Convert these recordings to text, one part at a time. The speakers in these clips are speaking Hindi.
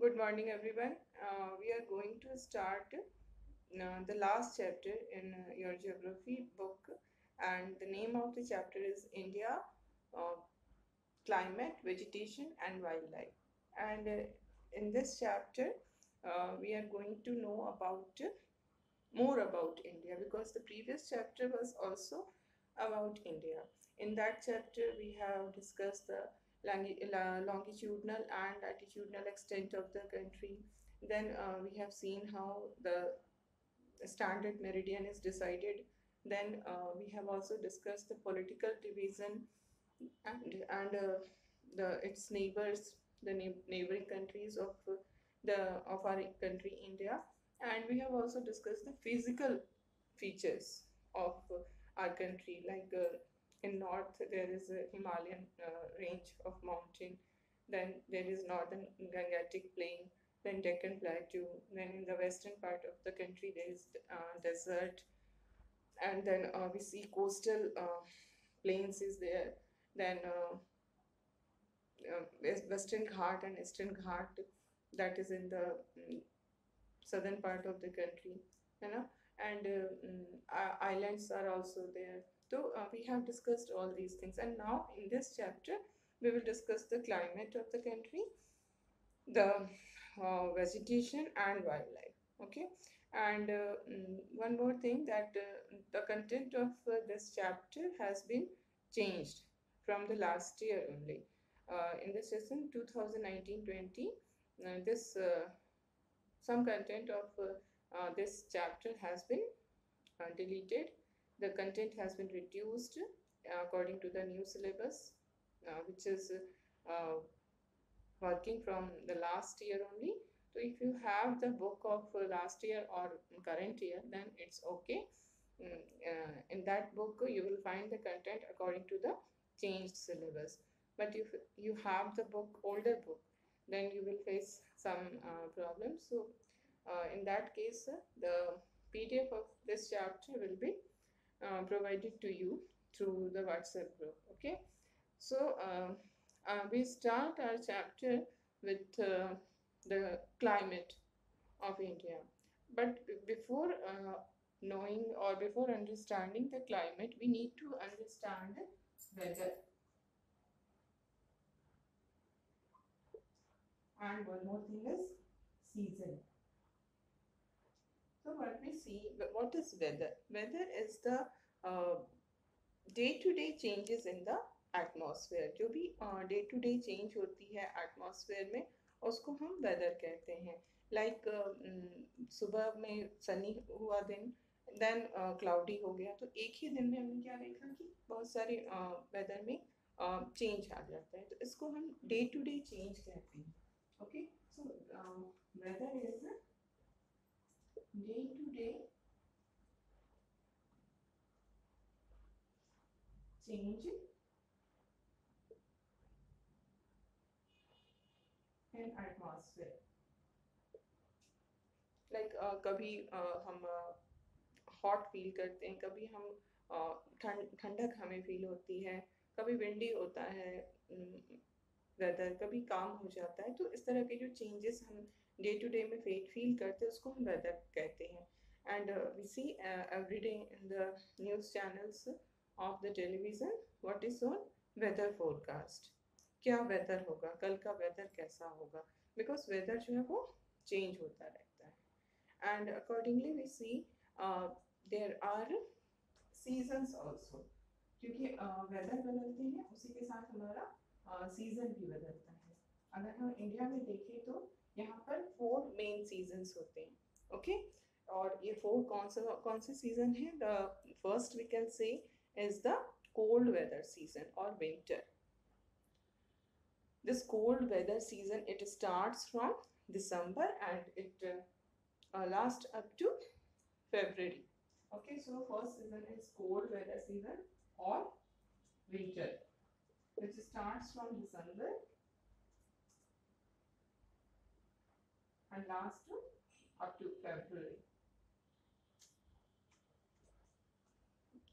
Good morning, everyone. Uh, we are going to start uh, the last chapter in uh, your geography book, and the name of the chapter is India, uh, Climate, Vegetation, and Wildlife. And uh, in this chapter, uh, we are going to know about more about India because the previous chapter was also about India. In that chapter, we have discussed the longitudinal and latitudinal extent of the country. Then uh, we have seen how the standard meridian is decided. Then uh, we have also discussed the political division and, and uh, the its neighbors, the neighboring countries of the of our country India. And we have also discussed the physical features of our country like uh, in north there is a Himalayan uh, range of mountain, then there is northern Gangetic plain, then Deccan Plateau, then in the western part of the country there is uh, desert, and then uh, we see coastal uh, plains is there, then uh, uh, western Ghat and eastern Ghat that is in the um, southern part of the country, you know, and um, islands are also there so uh, we have discussed all these things and now in this chapter we will discuss the climate of the country, the uh, vegetation and wildlife. Okay, and uh, mm, one more thing that uh, the content of uh, this chapter has been changed from the last year only. Uh, in the session 2019-20, this some content of this chapter has been deleted the content has been reduced uh, according to the new syllabus uh, which is uh, working from the last year only. So if you have the book of last year or current year then it's okay. Mm, uh, in that book you will find the content according to the changed syllabus. But if you have the book older book then you will face some uh, problems. So uh, in that case the pdf of this chapter will be uh, provided to you through the WhatsApp group. Okay, so uh, uh, we start our chapter with uh, the climate of India. But before knowing or before understanding the climate, we need to understand weather. And one more thing is season. So what we see, what is weather? Weather is the day to day changes in the atmosphere जो भी डे टू डे चेंज होती है एटमॉस्फेयर में उसको हम वेदर कहते हैं। लाइक like, uh, सुबह में सनी हुआ दिन देन क्लाउडी uh, हो गया। तो एक ही दिन में हमने क्या देखा कि बहुत सारे वेदर uh, में चेंज आ जाता है। तो इसको हम डे टू डे चेंज कहते हैं okay so weather is day to day change in atmosphere. Like, uh, कभी uh, हम हॉट uh, फील करते हैं कभी हम ठंडक uh, हमें फील होती है कभी विंडी होता है वेदर कभी काम हो जाता है तो इस तरह के जो चेंजेस हम डे टू डे में फील करते हैं उसको हम वेदर कहते हैं। And we see every day in the news channels of the television what is on weather forecast क्या वेदर होगा? कल का वेदर कैसा होगा? बिकॉज़ वेदर जो है वो चेंज होता रहता है। And accordingly we see there are seasons also क्योंकि वेदर uh, बदलते हैं उसी के साथ हमारा सीज़न uh, भी बदलता है अगर हम इंडिया में देखें तो यहाँ पर फोर मेन सीजन्स होते हैं ओके? और ये फोर कौन सा कौन से सीज़न है the first we can say cold weather season or winter. This cold weather season, it starts from December and it uh, uh, lasts up to February. Okay, so first season is cold weather season or winter, which starts from December and lasts up to February.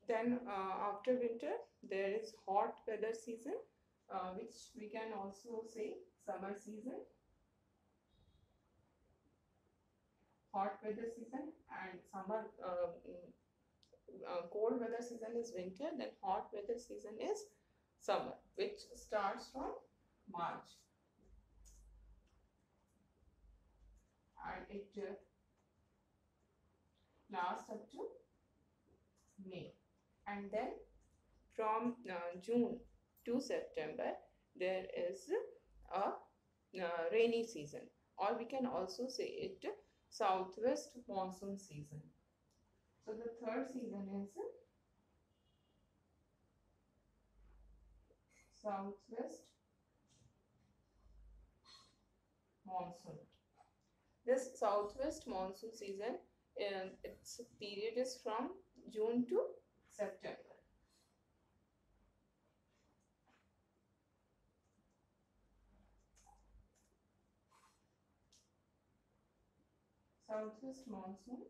Then uh, after winter, there is hot weather season, uh, which we can also say summer season. hot weather season and summer uh, uh, cold weather season is winter then hot weather season is summer which starts from march. And it lasts up to may. And then from uh, june to september there is a uh, rainy season. Or we can also say it southwest monsoon season. So the third season is southwest monsoon. This southwest monsoon season, and its period is from June to September. Southwest monsoon.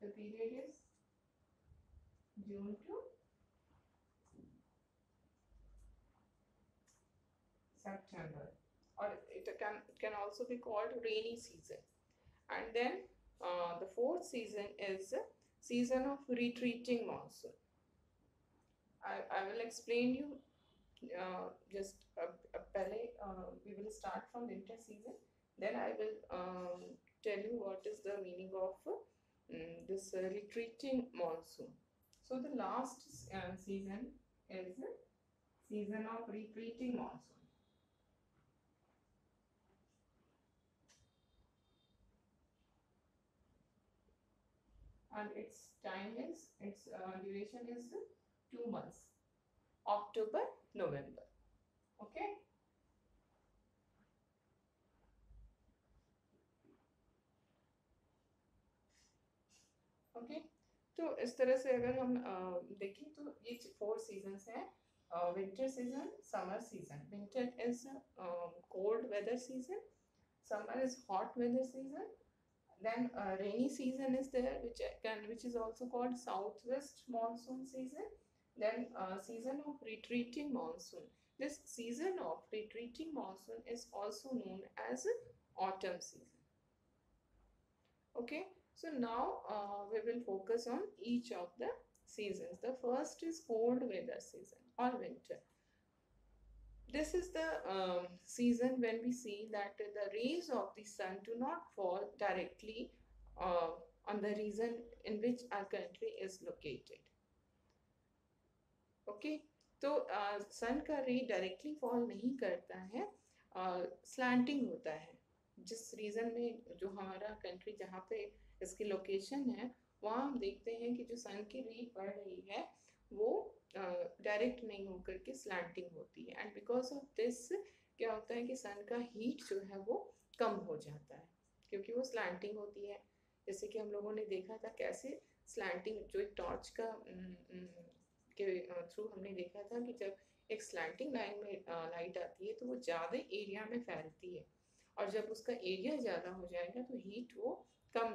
The period is June to September or it can, it can also be called rainy season. And then uh, the fourth season is season of retreating monsoon. I, I will explain you uh, just a, a pele, uh, we will start from winter season then I will um, tell you what is the meaning of um, this retreating monsoon. So the last uh, season is season of retreating monsoon. And its time is, its uh, duration is two months, October, November. Okay. Okay तो इस तरह से अगर हम देखें तो ये फोर सीजन्स हैं। Winter season summer season winter is cold weather season summer is hot weather season then rainy season is there which can which is also called south west monsoon season then season of retreating monsoon this season of retreating monsoon is also known as autumn season okay? So now uh, we will focus on each of the seasons. The first is cold weather season or winter. This is the um, season when we see that the rays of the sun do not fall directly uh, on the region in which our country is located. Okay, तो सन का रे डायरेक्टली फॉल नहीं करता है स्लैंटिंग uh, होता है जिस रीजन में जो हमारा कंट्री जहाँ पे इसकी लोकेशन है वहाँ हम देखते हैं कि जो सन की री बढ़ रही है वो डायरेक्ट uh, नहीं होकर के स्लैंटिंग होती है। एंड बिकॉज़ ऑफ़ दिस क्या होता है कि सन का हीट जो है वो कम हो जाता है क्योंकि वो स्लैंटिंग होती है। जैसे कि हम लोगों ने देखा था कैसे स्लैंटिंग जो एक टॉर्च का के थ्रू हमने देखा था कि जब एक स्लैंटिंग लाइन में लाइट आती है तो वो ज़्यादा एरिया में फैलती है। और जब उसका एरिया ज़्यादा हो जाएगा तो हीट वो कम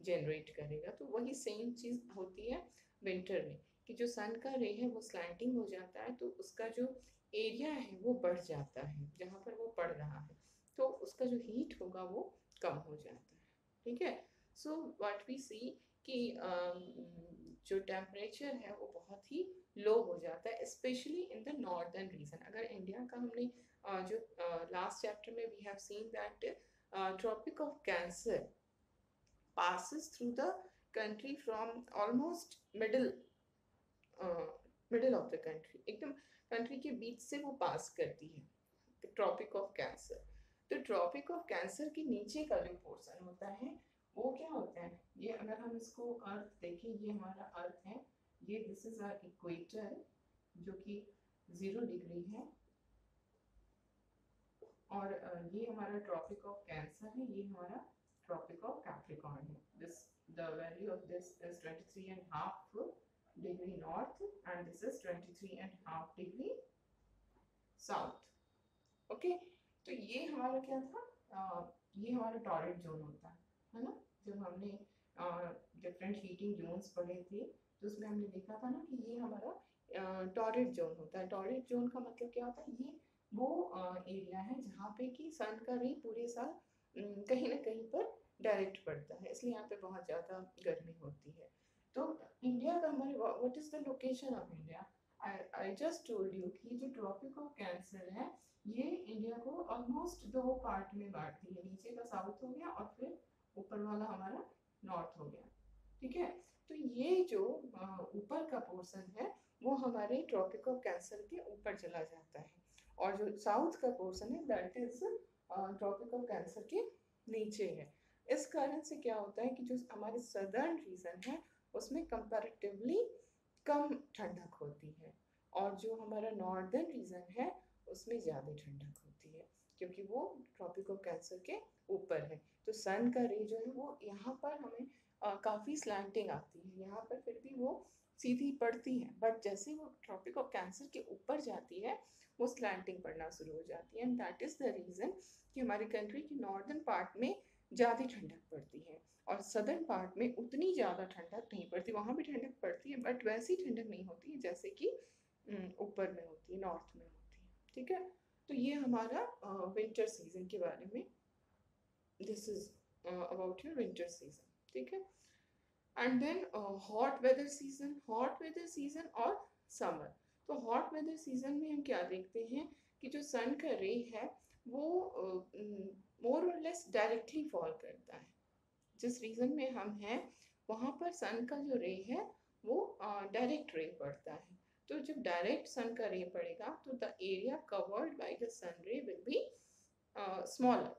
जनरेट करेगा तो वही सेम चीज़ होती है विंटर में, कि जो सन का रे है वो स्लैंटिंग हो जाता है तो उसका जो एरिया है वो बढ़ जाता है, जहाँ पर वो पड़ रहा है तो उसका जो हीट होगा वो कम हो जाता है, ठीक है? सो व्हाट वी सी कि जो टेम्परेचर है वो बहुत ही लो हो जाता है specially in the northern region अगर इंडिया का हमने जो लास्ट चैप्टर में we have seen that tropic of cancer passes through the country from almost middle uh, middle of the country. एकदम कंट्री के बीच से वो पास करती है। ट्रॉपिक ऑफ़ कैंसर तो ट्रॉपिक ऑफ़ कैंसर के नीचे का जो पोर्शन होता है वो क्या होता है? ये अगर हम इसको अर्थ देखें ये हमारा अर्थ है। ये दिस इज़ आर इक्वेटर जो कि ज़ीरो डिग्री है। और ये हमारा ट्रॉपिक ऑफ़ कैंसर है ये हमारा Tropic of Capricorn. This the value of this is 23 and half degree north and this is 23 and half degree south. Okay, तो ये हमारा क्या था आ, ये हमारा टॉरेट जोन होता है है ना जब हमने डिफरेंट हीटिंग जोन्स पढ़े थे तो उसमें हमने देखा था ना कि ये हमारा टॉरेट जोन होता है टॉरेट जोन का मतलब क्या होता है ये वो एरिया है जहाँ पे कि सन का रे पूरे साल कहीं ना कहीं पर डायरेक्ट पड़ता है, इसलिए यहाँ पे बहुत ज़्यादा गर्मी होती है। तो इंडिया का हमारे what is the location of India I just told you कि जो ट्रॉपिक ऑफ़ कैंसर है, ये इंडिया को ऑलमोस्ट दो पार्ट में बांट दी है, नीचे का साउथ हो गया और फिर ऊपर वाला हमारा नॉर्थ हो गया। ठीक है? तो ये जो ऊपर का पोर्शन है, वो हमारे ट्रॉपिक ऑफ़ कैंसर के ऊपर चला जाता है। और जो साउथ का पोर्शन है that is tropic of cancer के नीचे है। इस कारण से क्या होता है कि जो हमारे सदर्न रीजन है, उसमें कंपैरेटिवली कम ठंडक होती है। और जो हमारा नॉर्दर्न रीजन है, उसमें ज़्यादा ठंडक होती है, क्योंकि वो ट्रॉपिक ऑफ़ कैंसर के ऊपर है। तो सन का रे जो है वो यहाँ पर हमें काफ़ी स्लैंटिंग आती है। यहाँ पर फिर भी वो सीधी पड़ती है बट जैसे वो ट्रॉपिक ऑफ़ कैंसर के ऊपर जाती है, वो स्लैंटिंग पड़ना शुरू हो जाती है। And that is the reason कि हमारी कंट्री की नॉर्दर्न पार्ट में ज़्यादा ठंडक पड़ती है। और सदर्न पार्ट में उतनी ज़्यादा ठंडक नहीं पड़ती वहाँ भी ठंडक पड़ती है बट वैसी ठंडक नहीं होती है जैसे कि ऊपर में होती है नॉर्थ में होती है ठीक है? तो ये हमारा विंटर uh, सीज़न के बारे में this is about your winter season ठीक है? And then hot weather season hot weather season और समर तो हॉट वेदर सीज़न में हम क्या देखते हैं कि जो सन का रे है वो मोर और लेस डायरेक्टली फॉल करता है। जिस रीजन में हम हैं, वहाँ पर सन का जो रे है, वो डायरेक्ट रे पड़ता है। तो जब डायरेक्ट सन का रे पड़ेगा तो the area covered by the sun ray will be smaller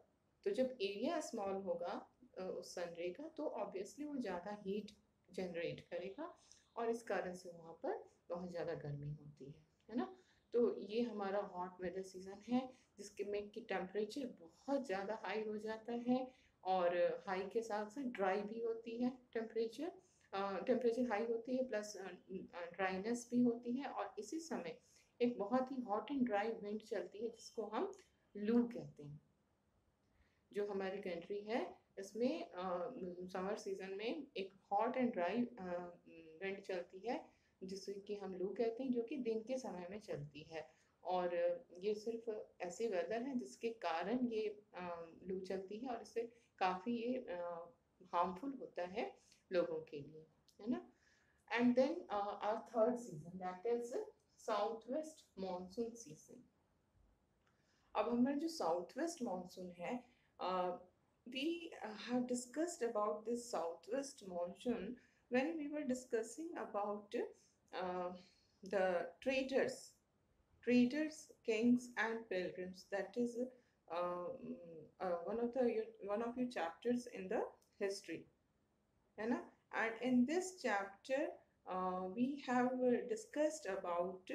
तो जब एरिया स्मॉल होगा उस सन रे का तो ऑब्वियसली वो ज़्यादा हीट जनरेट करेगा और इस कारण से वहाँ पर बहुत ज़्यादा गर्मी होती है है ना? तो ये हमारा हॉट वेदर सीज़न है, जिसके में कि टेम्परेचर बहुत ज़्यादा हाई हो जाता है और हाई के साथ साथ ड्राई भी होती है टेम्परेचर टेम्परेचर हाई होती है प्लस ड्राइनेस भी होती है और इसी समय एक बहुत ही हॉट एंड ड्राई विंड चलती है, जिसको हम लू कहते हैं। जो हमारी कंट्री है, इसमें समर सीज़न में एक हॉट एंड ड्राई विंड चलती है जिसे कि हम लू कहते हैं, जो कि दिन के समय में चलती है। और ये सिर्फ़ ऐसे वेदर हैं, जिसके कारण ये लू चलती है और इससे काफ़ी ये हार्मफुल होता है लोगों के लिए, है ना? And then our third season that is south west monsoon season अब हमारा जो साउथ वेस्ट मानसून है we have discussed about this southwest monsoon when we were discussing about uh, the traders traders, kings, and pilgrims. That is uh, uh, one of the one of your chapters in the history, है And in this chapter, uh, we have discussed about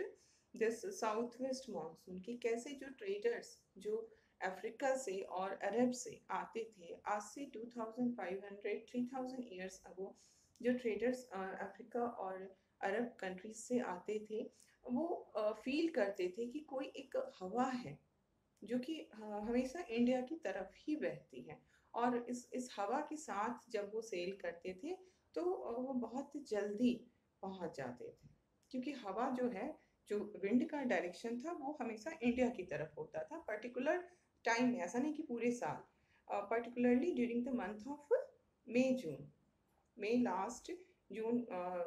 this southwest monsoon कि कैसे जो traders जो अफ्रीका से और अरब से आते थे आज से 2500 3000 years ago जो traders अफ्रीका और अरब कंट्रीज़ से आते थे, वो फील करते थे कि कोई एक हवा है, जो कि हमेशा इंडिया की तरफ़ ही बहती है। और इस इस हवा के साथ जब वो सेल करते थे तो वो बहुत जल्दी पहुँच जाते थे। क्योंकि हवा जो है, जो विंड का डायरेक्शन था, वो हमेशा इंडिया की तरफ़ होता था पर्टिकुलर टाइम में, ऐसा नहीं कि पूरे साल। Particularly during the month of May June May last June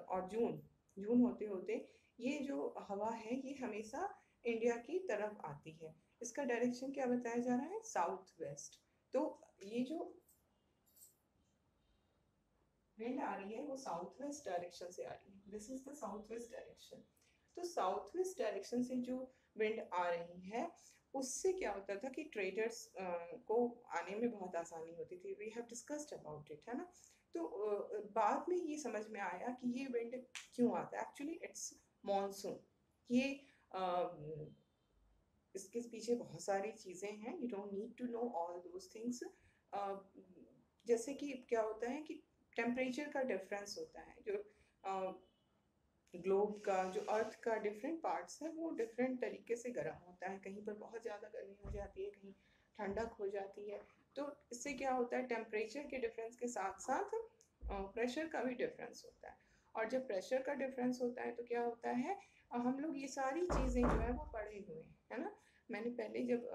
और जून जून होते होते ये जो हवा है, ये हमेशा इंडिया की तरफ़ आती है। इसका डायरेक्शन क्या बताया जा रहा है? South west. तो ये जो विंड आ रही है, वो साउथ वेस्ट डायरेक्शन से आ रही है। This is the south west direction तो साउथ वेस्ट डायरेक्शन से जो विंड आ रही है, उससे क्या होता था कि ट्रेडर्स को आने में बहुत आसानी होती थी। We have discussed about it है ना? तो बाद में ये समझ में आया कि ये विंड क्यों आता है? एक्चुअली इट्स मानसून ये इसके पीछे बहुत सारी चीज़ें हैं। You don't need to know all those things जैसे कि क्या होता है कि टेम्परेचर का डिफरेंस होता है। जो ग्लोब का, जो अर्थ का डिफरेंट पार्ट्स है, वो डिफरेंट तरीके से गर्म होता है। कहीं पर बहुत ज़्यादा गर्मी हो जाती है, कहीं ठंडक हो जाती है। तो इससे क्या होता है टेम्परेचर के डिफरेंस के साथ साथ प्रेशर का भी डिफरेंस होता है। और जब प्रेशर का डिफरेंस होता है तो क्या होता है हम लोग ये सारी चीज़ें जो है, वो पढ़े हुए हैं, है ना? मैंने पहले जब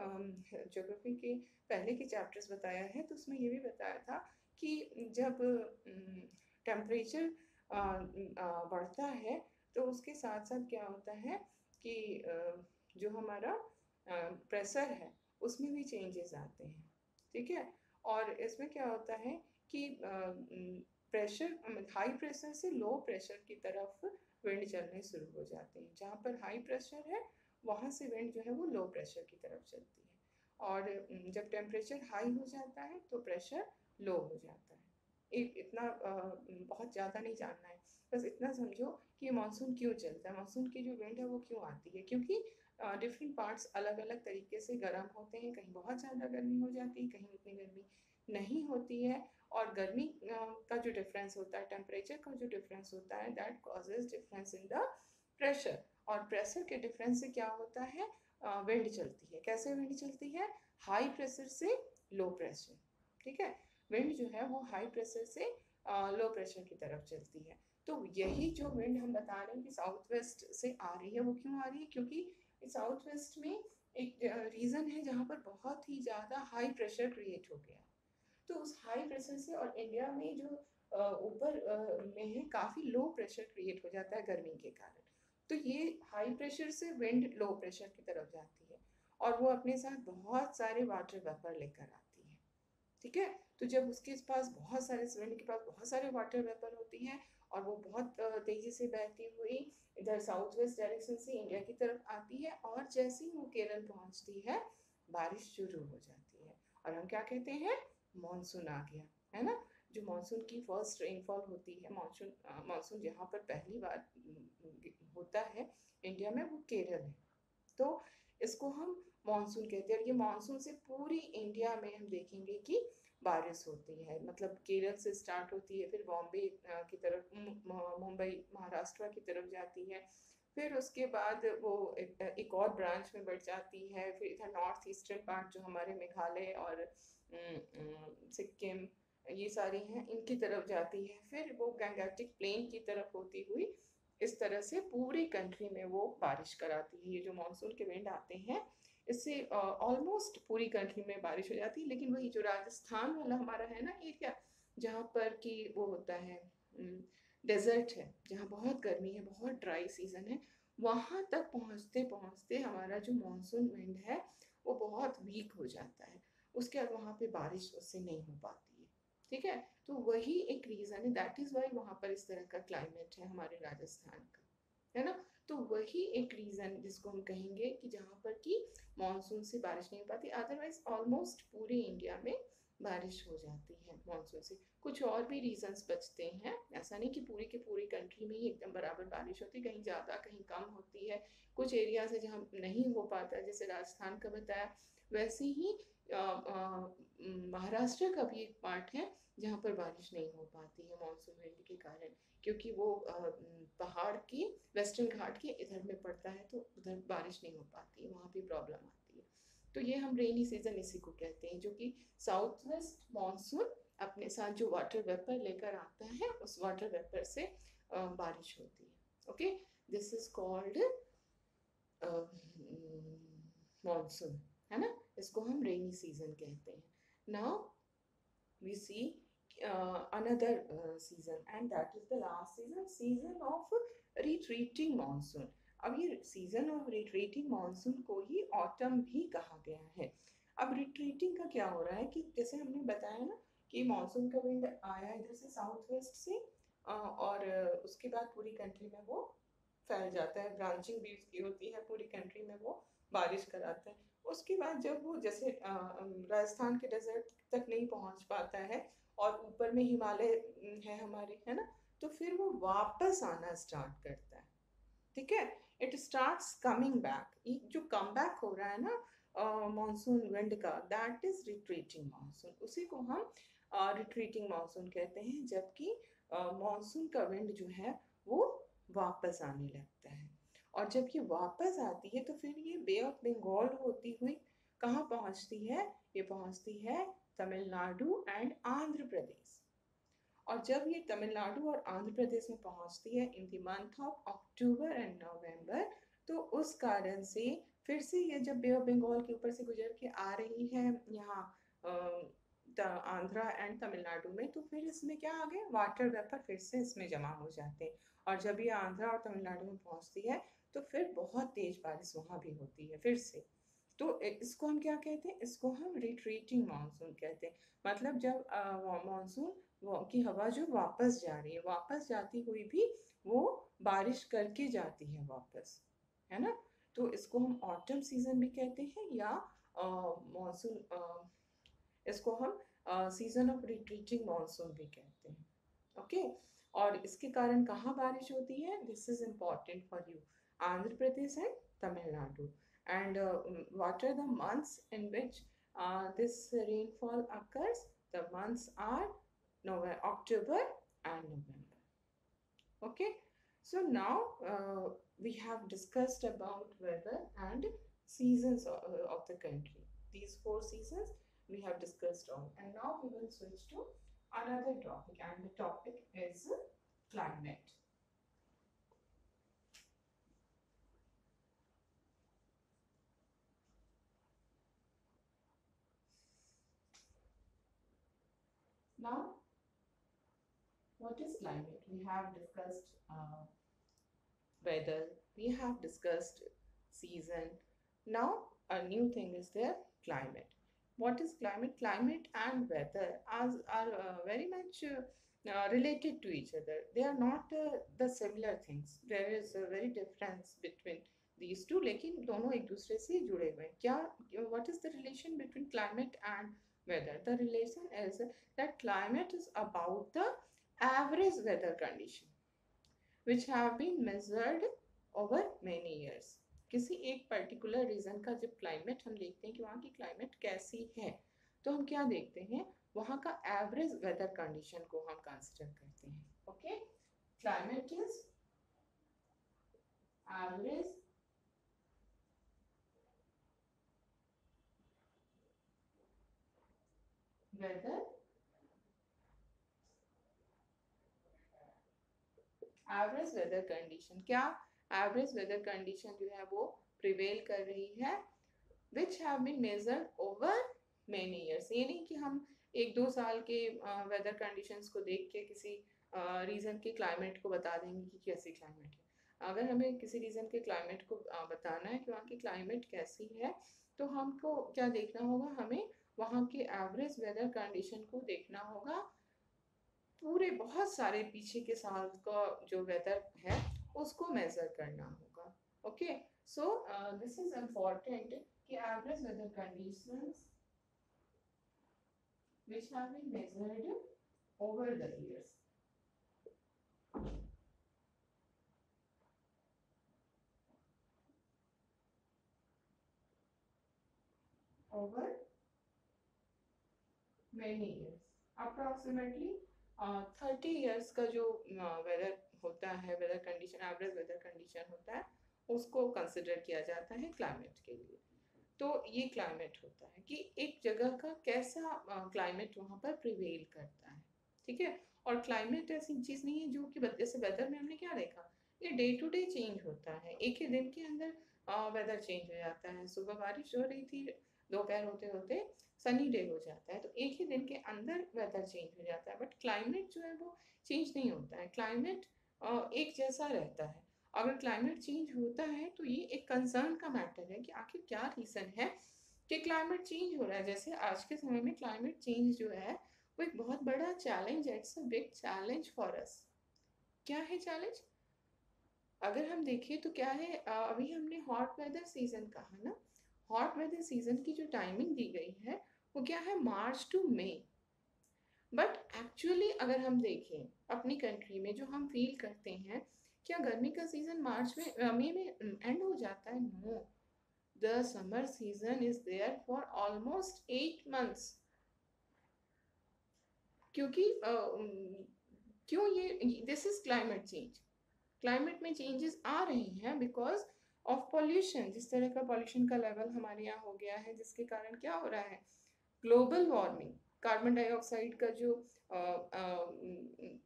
जोग्राफी के, पहले के चैप्टर्स बताया है तो उसमें ये भी बताया था कि जब टेम्परेचर बढ़ता है तो उसके साथ साथ क्या होता है कि जो हमारा प्रेशर है, उसमें भी चेंजेस आते हैं। ठीक है? और इसमें क्या होता है कि प्रेशर हाई प्रेशर से लो प्रेशर की तरफ़ विंड चलने शुरू हो जाते हैं। जहाँ पर हाई प्रेशर है, वहाँ से विंड जो है वो लो प्रेशर की तरफ़ चलती है। और जब टेम्परेचर हाई हो जाता है तो प्रेशर लो हो जाता है। एक इतना बहुत ज़्यादा नहीं जानना है। बस इतना समझो कि मानसून क्यों चलता है? मानसून की जो विंड है वो क्यों आती है? क्योंकि डिफरेंट पार्ट्स अलग अलग तरीके से गर्म होते हैं। कहीं बहुत ज़्यादा गर्मी हो जाती है, कहीं उतनी गर्मी नहीं होती है। और गर्मी का जो डिफरेंस होता है टेम्परेचर का जो डिफरेंस होता है that causes difference in the pressure और प्रेशर के डिफरेंस से क्या होता है? विंड चलती है। कैसे विंड चलती है? हाई प्रेशर से लो प्रेशर ठीक है? विंड जो है, वो हाई प्रेशर से लो प्रेशर की तरफ़ चलती है। तो यही जो विंड हम बता रहे हैं कि साउथ वेस्ट से आ रही है, वो क्यों आ रही है? क्योंकि साउथ वेस्ट में एक रीज़न है जहाँ पर बहुत ही ज़्यादा हाई प्रेशर क्रिएट हो गया। तो उस हाई प्रेशर से और इंडिया में जो ऊपर में है, काफ़ी लो प्रेशर क्रिएट हो जाता है गर्मी के कारण। तो ये हाई प्रेशर से विंड लो प्रेशर की तरफ़ जाती है और वो अपने साथ बहुत सारे वाटर वेपर लेकर आती है। ठीक है? तो जब उसके पास बहुत सारे विंड के पास बहुत सारे वाटर वेपर होती है और वो बहुत तेज़ी से बहती हुई इधर साउथ वेस्ट डायरेक्शन से इंडिया की तरफ़ आती है और जैसे ही वो केरल पहुँचती है, बारिश शुरू हो जाती है। और हम क्या कहते हैं? मानसून आ गया, है ना? जो मानसून की फ़र्स्ट रेनफॉल होती है मानसून मानसून जहाँ पर पहली बार होता है इंडिया में वो केरल है। तो इसको हम मानसून कहते हैं। और ये मानसून से पूरी इंडिया में हम देखेंगे कि बारिश होती है मतलब केरल से स्टार्ट होती है फिर बॉम्बे की तरफ़ मुंबई महाराष्ट्र की तरफ़ जाती है फिर उसके बाद वो एक, और ब्रांच में बढ़ जाती है फिर इधर नॉर्थ ईस्टर्न पार्ट जो हमारे मेघालय और सिक्किम ये सारी हैं इनकी तरफ़ जाती है फिर वो गंगेटिक प्लेन की तरफ़ होती हुई इस तरह से पूरी कंट्री में वो बारिश कराती है ये जो मानसून के विंड आते हैं इससे ऑलमोस्ट पूरी कंट्री में बारिश हो जाती है, लेकिन वही जो राजस्थान वाला हमारा है ना एरिया जहाँ पर कि वो होता है डेजर्ट है, जहाँ बहुत गर्मी है, बहुत ड्राई सीज़न है, वहाँ तक पहुँचते पहुँचते हमारा जो मानसून विंड है, वो बहुत वीक हो जाता है। उसके बाद वहाँ पे बारिश उससे नहीं हो पाती है, ठीक है? तो वही एक रीज़न है दैट इज़ वाई वहाँ पर इस तरह का क्लाइमेट है हमारे राजस्थान का। है ना? तो वही एक रीज़न जिसको हम कहेंगे कि जहाँ पर कि मानसून से बारिश नहीं हो पाती अदरवाइज़ ऑलमोस्ट पूरे इंडिया में बारिश हो जाती है मानसून से। कुछ और भी रीजंस बचते हैं। ऐसा नहीं कि पूरी की पूरी कंट्री में ही एकदम बराबर बारिश होती है कहीं ज़्यादा, कहीं कम होती है। कुछ एरियाज़ है जहाँ नहीं हो पाता, जैसे राजस्थान का बताया, वैसे ही महाराष्ट्र का भी एक पार्ट है जहाँ पर बारिश नहीं हो पाती है मानसून विंड के कारण। क्योंकि वो पहाड़ की वेस्टर्न घाट के इधर में पड़ता है तो उधर बारिश नहीं हो पाती वहाँ भी प्रॉब्लम आती है। तो ये हम रेनी सीज़न इसी को कहते हैं, जो कि साउथ वेस्ट मानसून अपने साथ जो वाटर वेपर लेकर आता है, उस वाटर वेपर से बारिश होती है। Okay this is called monsoon है ना? इसको हम रेनी सीज़न कहते हैं। Now we see another season and that is the last season season of retreating monsoon अब ये सीज़न ऑफ़ रिट्रीटिंग मानसून को ही ऑटम भी कहा गया है। अब रिट्रीटिंग का क्या हो रहा है कि जैसे हमने बताया ना कि मानसून का विंड आया इधर से साउथ वेस्ट से और उसके बाद पूरी कंट्री में वो फैल जाता है। ब्रांचिंग भी उसकी होती है, पूरी कंट्री में वो बारिश कराता है। उसके बाद जब वो जैसे राजस्थान के डेजर्ट तक नहीं पहुँच पाता है और ऊपर में हिमालय है हमारे है ना? तो फिर वो वापस आना स्टार्ट करता है। ठीक है? इट स्टार्ट्स कमिंग बैक जो कम बैक हो रहा है ना मानसून विंड का दैट इज़ रिट्रीटिंग मानसून उसी को हम रिट्रीटिंग uh, मानसून कहते हैं जबकि मानसून uh, का विंड जो है वो वापस आने लगता है। और जब ये वापस आती है तो फिर ये बे ऑफ़ बंगाल होती हुई कहाँ पहुँचती है? ये पहुँचती है तमिलनाडु एंड आंध्र प्रदेश। और जब ये तमिलनाडु और आंध्र प्रदेश में पहुँचती है in the month of October and November तो उस कारण से फिर से ये जब बे ऑफ़ बंगाल के ऊपर से गुजर के आ रही है यहाँ आंध्रा एंड तमिलनाडु में तो फिर इसमें क्या आ गया? वाटर वेपर फिर से इसमें जमा हो जाते। हैं और जब ये आंध्रा और तमिलनाडु में पहुँचती है तो फिर बहुत तेज बारिश वहाँ भी होती है, फिर से। तो इसको हम क्या कहते हैं? इसको हम रिट्रीटिंग मानसून कहते हैं। मतलब जब मानसून की हवा जो वापस जा रही है, वापस जाती हुई भी वो बारिश करके जाती है वापस, है ना? तो इसको हम ऑटम सीज़न भी कहते हैं या मानसून इसको हम सीज़न ऑफ़ रिट्रीटिंग मानसून भी कहते हैं, ओके? और इसके कारण कहाँ बारिश होती है? This is important for you Andhra Pradesh and Tamil Nadu. And uh, what are the months in which uh, this rainfall occurs? The months are November, October and November. Okay? So now uh, we have discussed about weather and seasons of, of the country. These four seasons we have discussed all. And now we will switch to another topic and the topic is climate. Now, what is climate? We have discussed uh, weather, we have discussed season. Now, a new thing is there, climate what is climate climate and weather are, are uh, very much uh, uh, related to each other they are not uh, the similar things there is a very difference between these two लेकिन दोनों एक दूसरे से जुड़े हुए हैं क्या what is the relation between climate and weather the relation is that climate is about the average weather condition, which have been measured over many years. किसी एक पर्टिकुलर रीजन का जब क्लाइमेट हम देखते हैं कि वहाँ की क्लाइमेट कैसी है तो हम क्या देखते हैं? वहाँ का एवरेज वेदर कंडीशन को हम कंसिडर करते हैं। Okay climate is average weather average weather condition क्या एवरेज वेदर कंडीशन जो है वो प्रिवेल कर रही है which have been measured over many years ये नहीं कि हम एक दो साल के वेदर uh, कंडीशंस को देख के किसी रीजन uh, के क्लाइमेट को बता देंगे कि कैसी क्लाइमेट है। अगर हमें किसी रीजन के क्लाइमेट को बताना है कि वहाँ की क्लाइमेट कैसी है तो हमको क्या देखना होगा? हमें वहाँ के एवरेज वेदर कंडीशन को देखना होगा पूरे बहुत सारे पीछे के साल का जो वेदर है, उसको मेजर करना होगा okay so this is important कि average weather conditions which have over the years over many years approximately thirty years का जो वेदर होता है weather condition average weather condition होता है, उसको कंसिडर किया जाता है क्लाइमेट के लिए। तो ये क्लाइमेट होता है कि एक जगह का कैसा क्लाइमेट वहाँ पर प्रिवेल करता है, ठीक है? और क्लाइमेट ऐसी चीज़ नहीं है जो कि जैसे वेदर में हमने क्या देखा? ये डे टू डे चेंज होता है। एक ही दिन के अंदर वेदर चेंज हो जाता है। सुबह बारिश हो रही थी, दोपहर होते होते सनी डे हो जाता है तो एक ही दिन के अंदर वेदर चेंज हो जाता है बट क्लाइमेट जो है वो चेंज नहीं होता है। क्लाइमेट एक जैसा रहता है। अगर क्लाइमेट चेंज होता है तो ये एक कंसर्न का मैटर है कि आखिर क्या रीज़न है कि क्लाइमेट चेंज हो रहा है। जैसे आज के समय में क्लाइमेट चेंज जो है, वो एक बहुत बड़ा चैलेंज है। It's a big challenge for us क्या है चैलेंज अगर हम देखें तो क्या है अभी हमने हॉट वेदर सीज़न कहा ना? हॉट वेदर सीज़न की जो टाइमिंग दी गई है वो क्या है? March to May but actually अगर हम देखें अपनी कंट्री में जो हम फील करते हैं, क्या गर्मी का सीज़न मार्च में मई में एंड हो जाता है? No the summer season is there for almost eight months क्योंकि क्यों ये this is climate change climate में चेंजेस आ रहे हैं बिकॉज़ ऑफ़ पॉल्यूशन जिस तरह का पॉल्यूशन का लेवल हमारे यहाँ हो गया है, जिसके कारण क्या हो रहा है? ग्लोबल वार्मिंग कार्बन डाइऑक्साइड का जो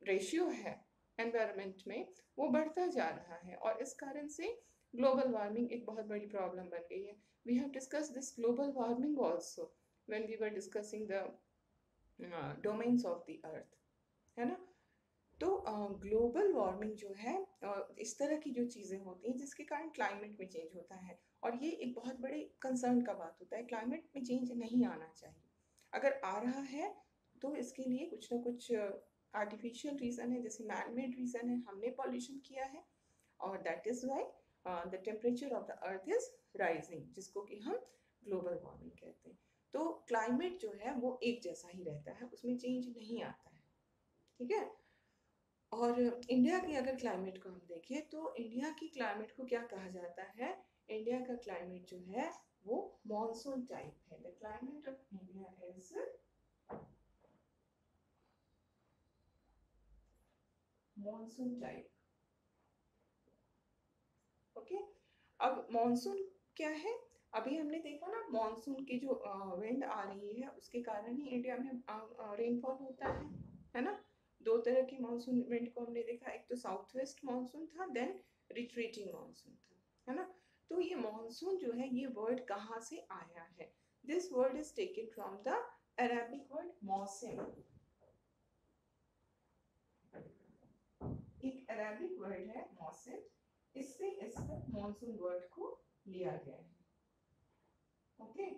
रेशियो है एनवायरनमेंट में वो बढ़ता जा रहा है और इस कारण से ग्लोबल वार्मिंग एक बहुत बड़ी प्रॉब्लम बन गई है। We have discuss this global warming also when we were discussing the domains of the earth है ना? तो ग्लोबल uh, वार्मिंग जो है uh, इस तरह की जो चीज़ें होती हैं जिसके कारण क्लाइमेट में चेंज होता है और ये एक बहुत बड़े कंसर्न का बात होता है। क्लाइमेट में चेंज नहीं आना चाहिए। अगर आ रहा है तो इसके लिए कुछ ना कुछ आर्टिफिशियल रीज़न है, जैसे मैन मेड रीज़न है, हमने पॉल्यूशन किया है। और that is why the temperature of the earth is rising जिसको कि हम ग्लोबल वार्मिंग कहते हैं। तो क्लाइमेट जो है, वो एक जैसा ही रहता है, उसमें चेंज नहीं आता है। ठीक है? और इंडिया की अगर क्लाइमेट को हम देखें तो इंडिया की क्लाइमेट को क्या कहा जाता है? इंडिया का क्लाइमेट जो है वो मॉनसून टाइप है। The climate of India is monsoon type okay अब मॉनसून क्या है? अभी हमने देखा ना मॉनसून की जो विंड आ रही है, उसके कारण ही इंडिया में रेनफॉल होता है है ना? दो तरह की मानसून विंड को हमने देखा, एक तो साउथ वेस्ट मानसून था देन रिट्रीटिंग मानसून था, है ना? तो ये मानसून जो है, ये वर्ड कहाँ से आया है? This word is taken from the Arabic word मौसम एक अरेबिक वर्ड है मौसम इससे इस मानसून वर्ड को लिया गया है। Okay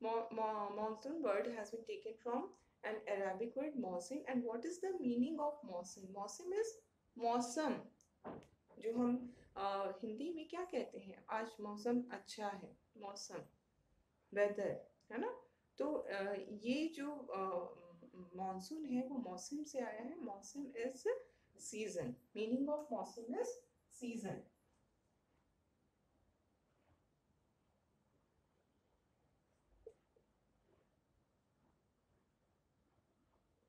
monsoon word has been taken from an Arabic word mausim and what is the meaning of mausim mausim is मौसम जो हम हिंदी में क्या कहते हैं? आज मौसम अच्छा है मौसम वेदर है ना? तो आ, ये जो मानसून है वो मौसम से आया है। मौसम इज़ सीज़न मीनिंग ऑफ़ मौसम इज़ सीज़न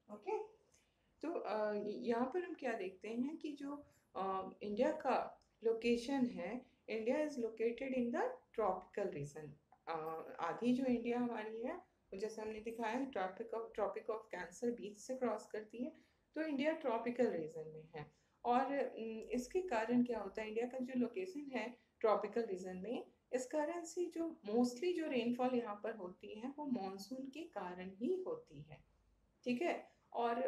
ओके तो यहाँ पर हम क्या देखते हैं कि जो इंडिया का लोकेशन है India is located in the tropical region आधी जो इंडिया हमारी है, वो जैसे हमने दिखाया tropic of tropic of cancer बीच से क्रॉस करती है तो इंडिया ट्रॉपिकल रीजन में है। और इसके कारण क्या होता है? इंडिया का जो लोकेशन है ट्रॉपिकल रीजन में, इस कारण से जो मोस्टली जो रेनफॉल यहाँ पर होती है, वो मानसून के कारण ही होती है। ठीक है? और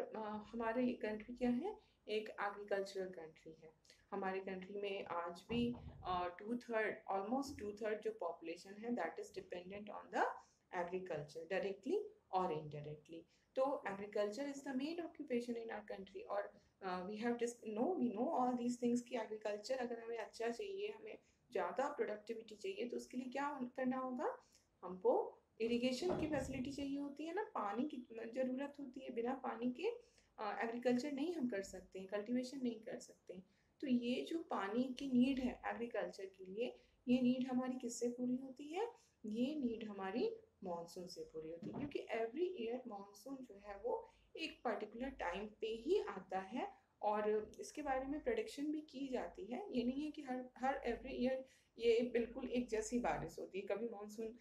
हमारी कंट्री क्या है? एक एग्रीकल्चरल कंट्री है। हमारे कंट्री में आज भी two third almost two third जो पॉपुलेशन है that is dependent on the agriculture directly और इनडायरेक्टली तो agriculture is the main occupation in our country और we have this no we know all these things कि एग्रीकल्चर अगर हमें अच्छा चाहिए, हमें ज़्यादा प्रोडक्टिविटी चाहिए तो उसके लिए क्या करना होगा? हमको इरिगेशन की फैसिलिटी चाहिए होती है ना, पानी की ज़रूरत होती है बिना पानी के। एग्रीकल्चर नहीं हम कर सकते हैं कल्टीवेशन नहीं कर सकते तो ये जो पानी की नीड है एग्रीकल्चर के लिए, ये नीड हमारी किससे पूरी होती है? ये नीड हमारी मानसून से पूरी होती है, क्योंकि एवरी ईयर मानसून जो है वो एक पर्टिकुलर टाइम पे ही आता है और इसके बारे में प्रडिक्शन भी की जाती है। ये नहीं है कि हर हर एवरी ईयर ये बिल्कुल एक जैसी बारिश होती है। कभी मानसून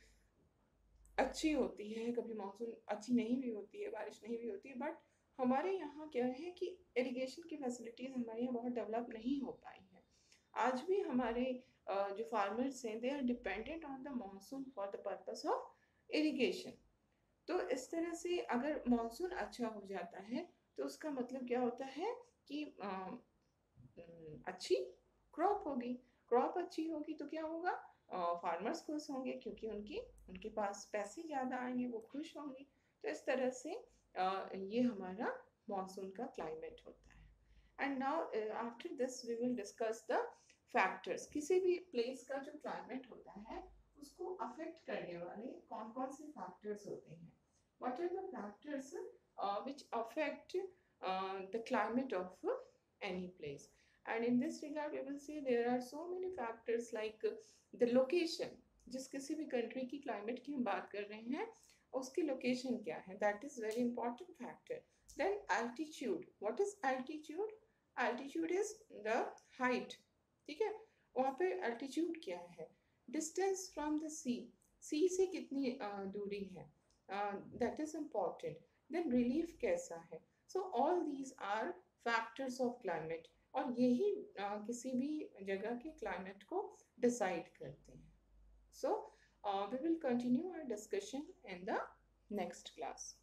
अच्छी होती है, कभी मानसून अच्छी नहीं भी होती है, बारिश नहीं भी होती है बट हमारे यहाँ क्या है कि इरिगेशन की फैसिलिटीज़ हमारे यहाँ बहुत डेवलप नहीं हो पाई है। आज भी हमारे जो फार्मर्स हैं they are dependent on the monsoon for the purpose of irrigation तो इस तरह से अगर मानसून अच्छा हो जाता है तो उसका मतलब क्या होता है कि आ, अच्छी क्रॉप होगी। क्रॉप अच्छी होगी तो क्या होगा? फार्मर्स खुश होंगे क्योंकि उनकी उनके पास पैसे ज़्यादा आएँगे वो खुश होंगे। तो इस तरह से ये हमारा मानसून का क्लाइमेट होता है। And now after this we will discuss the factors किसी भी प्लेस का जो क्लाइमेट होता है उसको अफेक्ट करने वाले कौन कौन से फैक्टर्स होते हैं? The factors uh, which affect uh, the climate of any place? And in this regard we will see there are so many factors like the location जिस किसी भी कंट्री की क्लाइमेट की हम बात कर रहे हैं उसकी लोकेशन क्या है? That is very important factor then altitude what is altitude altitude is the height ठीक है? वहाँ पे एल्टीट्यूड क्या है? Distance from the sea sea से कितनी दूरी है? दैट इज़ इंपॉर्टेंट देन रिलीफ कैसा है? So all these are factors of climate और यही किसी भी जगह के क्लाइमेट को डिसाइड करते हैं। सो Uh, we will continue our discussion in the next class.